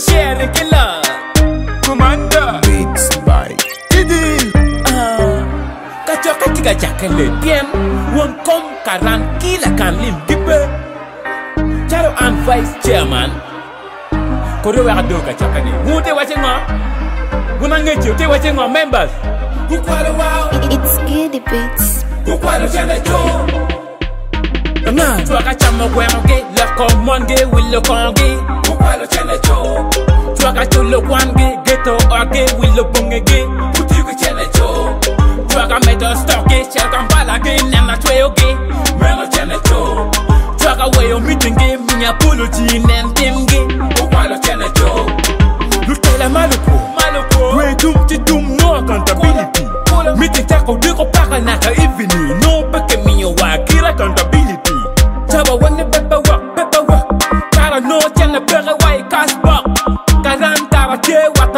share killer. Commander. Beats by Didi Kacho katika jakale tiem Won kom karan kila kan lim gibe Charo an vice chairman. Kore wa do ka chakani Wute wache ngo Wuna ngechi te wache ngo members? Kukwalo It's good beats. Kukwalo Na Chwaka chamo gwemo ge Lako mon ge Willo kon ge Kukwalo chane cho. Chwaka chulo kwan ge Geto oge Willo bonge ge Kutiku chane cho. Chwaka medo stock ge Chelkan bala ge Nena chweyo ge Melo chane cho. Chwaka weyo meeting ge Minya pulu chi nen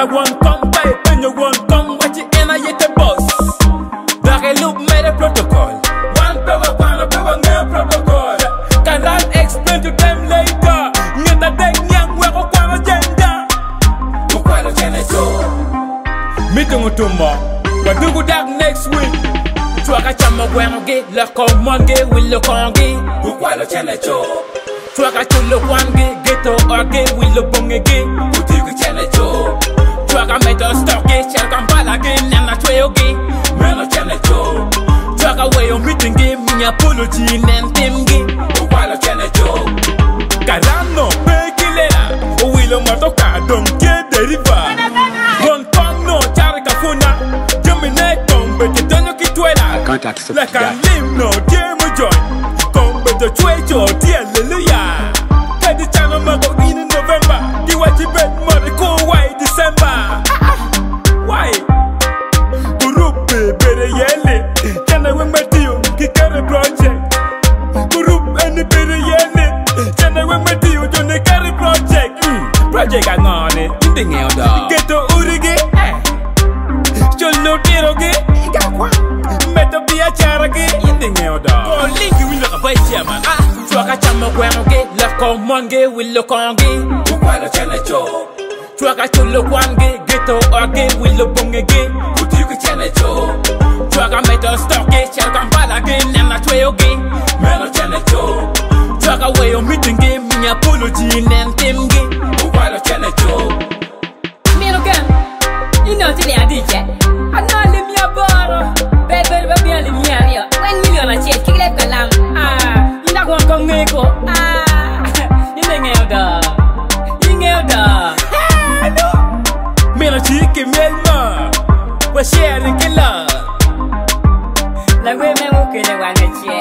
wan kong Pay. Penyo wan kong Wachi ena yete boss Dake loop mere protocol. One pepe kwana pepe nge protocol. Karan explain to them later? Ngeta dek nyang weko kwana jenda Kukwalo chene cho Meeting utumba Wadugu dak next week. Chwaka chama gwemo gi Lako mon gi Willo kon gi Kukwalo chene cho Chwaka chulo kwan gi Geto or gi any apology nem temgi Uwalo chene jo Karano pekilea Uwilo matoka donke deriva Rontono chari kafuna Jemine tombe kitonyo kitwela Laka limno jemu joy. Kombe to chwecho tia hallelujah Kedi chano diciamo, mago in November Diwachi bed mori ko why December. Why? Kurupe bere yele Chana we met linki wilo ka bai chairman Ah Chwaka chamo gwemo gi Lako mon gi Willo kon gi Kukwalo chene cho Chwaka chulo kwan gi Geto gi Willo bonge gi Kutiku chene cho Chwaka meto stock gi Chelkan bala gi Nena chweyo gi Melo chene cho Chwaka weyo meeting gi Minya pulu chi Wa sharing killer La we me mo kele wa ngeche.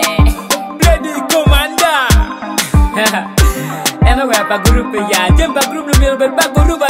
Bloody commander Eno wa pa group ya. Jem pa group no miro bel pa group